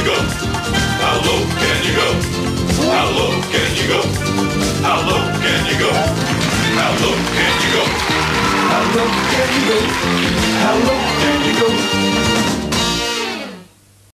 you go? How low can you go? How low can you go? How low can you go? How low can you go? How low can you go?